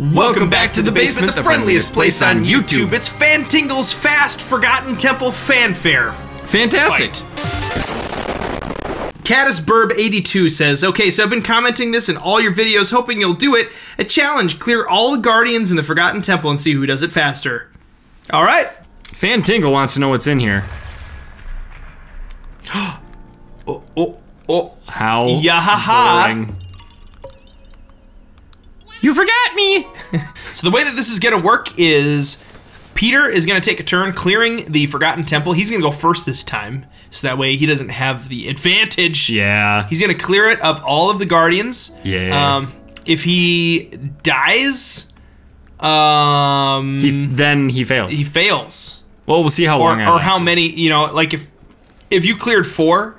Welcome back to the basement, the friendliest place on YouTube. It's Phantingle's Fast Forgotten Temple Fanfare. Fantastic. Caddisburb82 says, Okay, so I've been commenting this in all your videos, hoping you'll do it. A challenge clear all the guardians in the Forgotten Temple and see who does it faster. All right. Fantingle wants to know what's in here. oh, oh, oh. How Yahaha. boring. You forgot me! So the way that this is gonna work is Peter is gonna take a turn clearing the Forgotten Temple. He's gonna go first this time, so that way he doesn't have the advantage. Yeah. He's gonna clear it of all of the guardians. Yeah. Um, if he dies, um, He, then he fails. he fails, well, we'll see how or, long I or how last. many. You know, like if if you cleared four,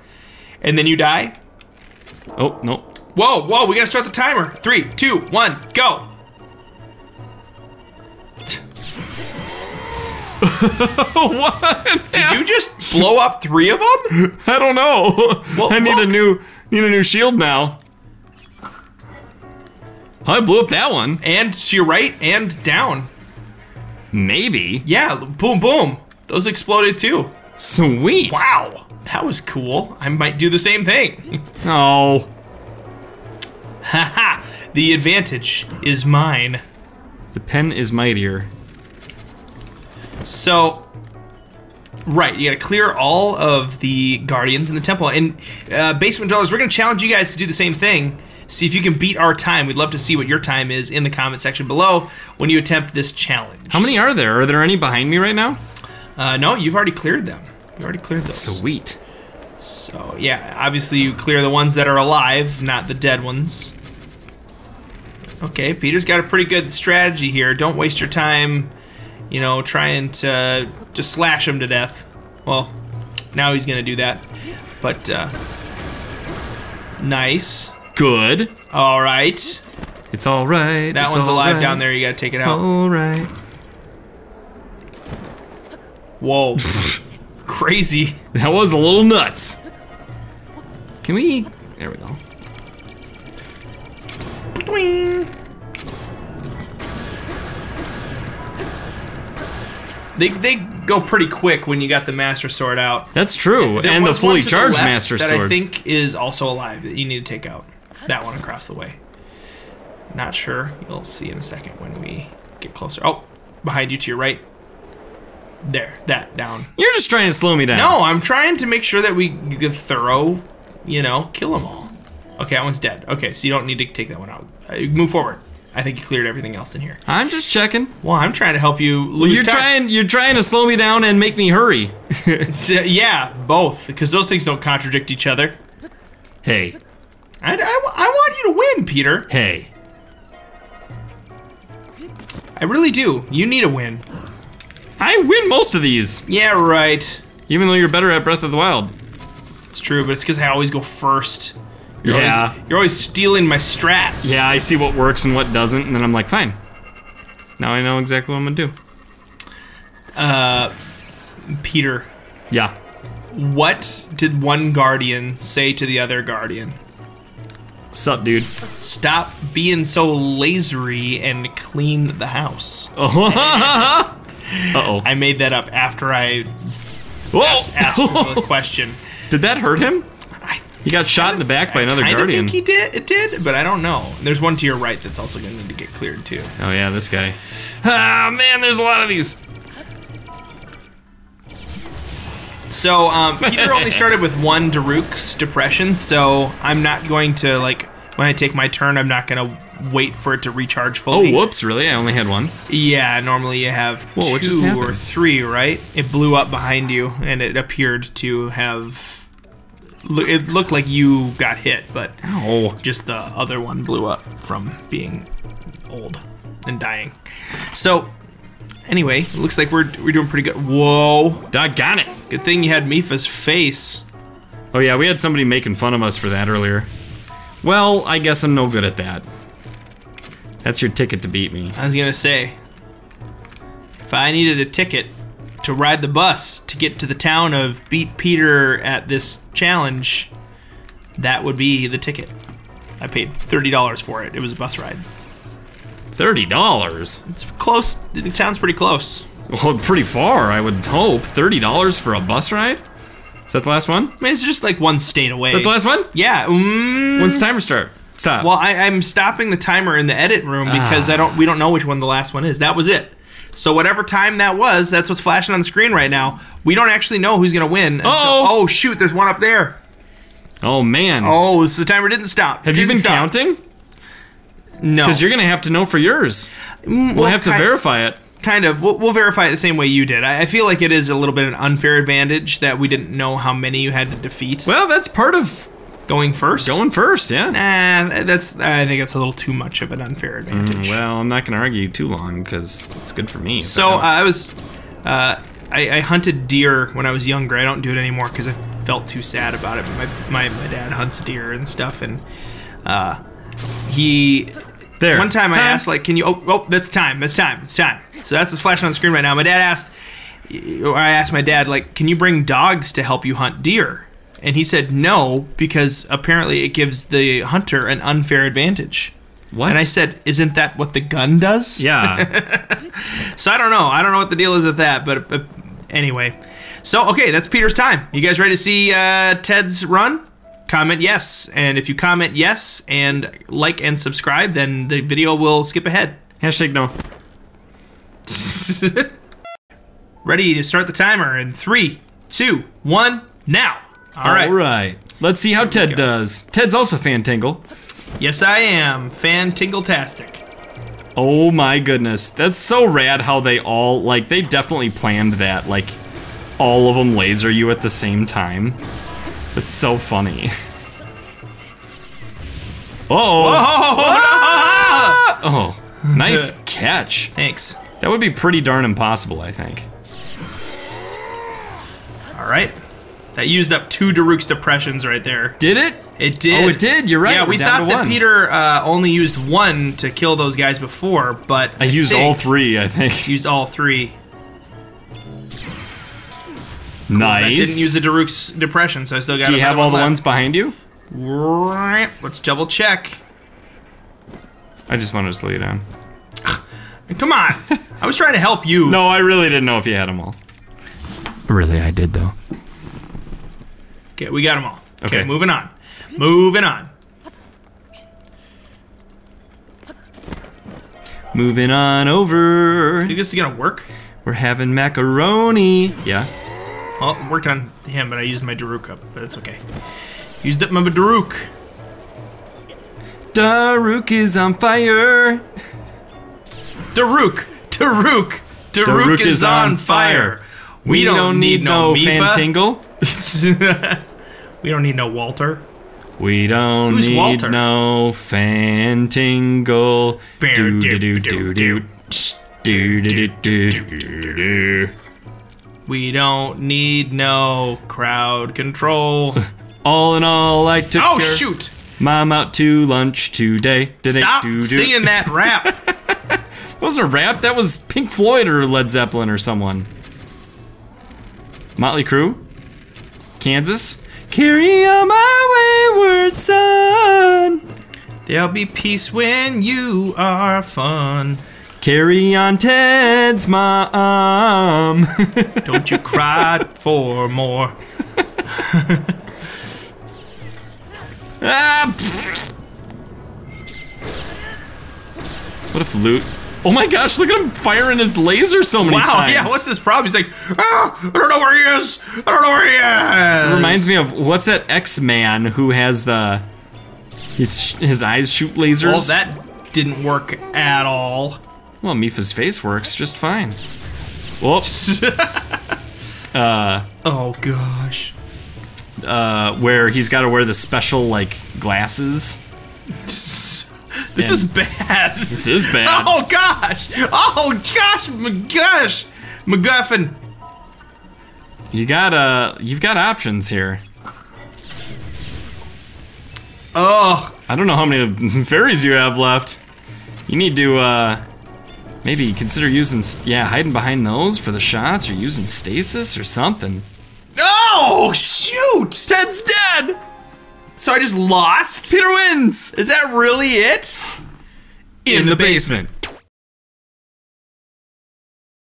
and then you die. Oh, no. Whoa, whoa! We gotta start the timer. Three, two, one, go. what? Did you just blow up three of them? I don't know. Well, I need a new need a new shield now. I blew up that one. And to your right and down. Maybe. Yeah, boom, boom. Those exploded too. Sweet. Wow, that was cool. I might do the same thing. Oh. Haha, the advantage is mine. The pen is mightier. So, right, you gotta clear all of the guardians in the temple. And uh, basement dwellers, we're gonna challenge you guys to do the same thing. See if you can beat our time. We'd love to see what your time is in the comment section below when you attempt this challenge. How many are there? Are there any behind me right now? Uh, no, you've already cleared them. You already cleared those. Sweet. So yeah, obviously you clear the ones that are alive, not the dead ones. Okay, Peter's got a pretty good strategy here. Don't waste your time, you know, trying to just slash him to death. Well, now he's gonna do that. But uh, nice. Good. All right, It's all right. that it's one's alive right. down there. You gotta take it out. All right. Whoa, crazy. That was a little nuts. Can we? There we go. They, they go pretty quick when you got the Master Sword out. That's true. There and the fully charged left Master that Sword. That I think is also alive that you need to take out. That one across the way. Not sure. You'll see in a second when we get closer. Oh, behind you to your right. There, that down. You're just trying to slow me down. No, I'm trying to make sure that we get thorough, you know, kill them all. Okay, that one's dead. Okay, so you don't need to take that one out. Uh, move forward. I think you cleared everything else in here. I'm just checking. Well, I'm trying to help you lose You're time. trying. You're trying to slow me down and make me hurry. So, yeah, both, because those things don't contradict each other. hey, I, I, I want you to win, Peter. hey. I really do. You need a win. I win most of these, Yeah, right. even though you're better at Breath of the Wild. It's true, but it's because I always go first. You're Yeah. Always, you're always stealing my strats. Yeah, I see what works and what doesn't, and then I'm like, fine. Now I know exactly what I'm gonna do. Uh, Peter, Yeah. what did one guardian say to the other guardian? What's up, dude? Stop being so lasery and clean the house. Uh oh. I made that up after I Whoa! asked, asked the question. Did that hurt him? I He got shot in the back by another guardian. think he did. It did, but I don't know. There's one to your right that's also going to need to get cleared too. Oh yeah, this guy. Ah man, there's a lot of these. So um, Peter only started with one Daruk's depression, so I'm not going to like when I take my turn. I'm not going to wait for it to recharge fully. Oh whoops, really? I only had one. Yeah, normally you have Whoa, two or three, right? It blew up behind you, and it appeared to have. It looked like you got hit, but Oh. just the other one blew up from being old and dying. So, anyway, it looks like we're we're doing pretty good. Whoa! Doggone it. Good thing you had Mipha's face. Oh yeah, we had somebody making fun of us for that earlier. Well, I guess I'm no good at that. That's your ticket to beat me. I was gonna say, if I needed a ticket to ride the bus to get to the town of Beat Peter at this challenge, that would be the ticket. I paid thirty dollars for it. It was a bus ride. Thirty dollars. It's close. The town's pretty close. Well, pretty far, I would hope. Thirty dollars for a bus ride? Is that the last one? I mean, it's just like one state away. Is that the last one? yeah. Mm, When's the timer start? Stop. well, I, I'm stopping the timer in the edit room because Ah. I don't. We don't know which one the last one is. That was it. So whatever time that was, that's what's flashing on the screen right now. We don't actually know who's gonna win. Until, Uh-oh. oh shoot! There's one up there. oh man. Oh, so the timer didn't stop. Have you Didn't been stop. counting? No. Because you're gonna have to know for yours. Mm, We'll have to verify it. Kind of. We'll, we'll verify it the same way you did. I, I feel like it is a little bit an unfair advantage that we didn't know how many you had to defeat Well, that's part of going first. going first, yeah. Nah, that's. I think that's a little too much of an unfair advantage. Well, I'm not gonna argue too long because it's good for me. So uh, I was, uh, I, I hunted deer when I was younger. I don't do it anymore because I felt too sad about it. But my, my my dad hunts deer and stuff, and uh, he there. one time, I asked like, "Can you?" Oh, oh, that's time. That's time. It's time. So that's what's flashing on the screen right now. My dad asked, or I asked my dad like, "Can you bring dogs to help you hunt deer?" And he said no because apparently it gives the hunter an unfair advantage. what? And I said, "Isn't that what the gun does?" yeah. So I don't know. I don't know what the deal is with that, but uh, anyway. So okay, that's Peter's time. You guys ready to see uh, Ted's run? Comment yes, and if you comment yes and like and subscribe, then the video will skip ahead. Hashtag no. ready to start the timer in three, two, one, now. All right. All right. Let's see how Ted does. Ted's also Phantingle. Yes, I am Phantingle-tastic. Oh my goodness. That's so rad how they all, like, they definitely planned that. Like, all of them laser you at the same time. It's so funny. Uh-oh. Oh, Oh, nice catch. thanks. That would be pretty darn impossible, I think. All right. That used up two Daruk's depressions right there. Did it? It did. Oh, it did. You're right. Yeah, we thought that one. Peter uh, only used one to kill those guys before, but I used all three, I think. Used all three. Nice. That didn't use the Daruk's depression, so I still got. Do you have all the one ones behind you? Right. Let's double check. I just wanted to slow you down. Come on, I was trying to help you. No, I really didn't know if you had them all. Really, I did though. Okay, we got them all. Okay, Okay. moving on. Moving on. Moving on over. Think this is gonna work? We're having macaroni. Yeah. Well, it worked on him, but I used my Daruk up, but it's okay. Used up my Daruk. Daruk is on fire. Daruk, Daruk, Daruk, is, on fire. We, don't, need, no, fan Mipha. tingle. we don't need no Walter. We don't Who's need Walter? no Phantingle. Do do, do do do, do do. Do do do. We don't need no crowd control. All in all, I took oh shoot! mom out to lunch today. Did Stop singing that rap. That wasn't a rap. That was Pink Floyd or Led Zeppelin or someone. Motley Crue, Kansas. Carry on my wayward son. There'll be peace when you are fun. Carry on Ted's mom. Don't you cry for more. Ah, what if loot? Oh my gosh, look at him firing his laser so many Wow, times. yeah, what's his problem? He's like, ah, I don't know where he is. I don't know where he is. Reminds me of what's that X-Man who has the his his eyes shoot lasers? Well, that didn't work at all. Well, Mipha's face works just fine. Whoops. Oh gosh. Uh, where he's got to wear the special like glasses. This is bad. This is bad. Oh gosh! Oh gosh! My gosh! MacGuffin. You got uh, you've got options here. Oh, I don't know how many fairies you have left. You need to uh, maybe consider using yeah, hiding behind those for the shots, or using stasis or something. no! Shoot! Ted's dead. So I just lost. Peter wins Is that really it? in the basement.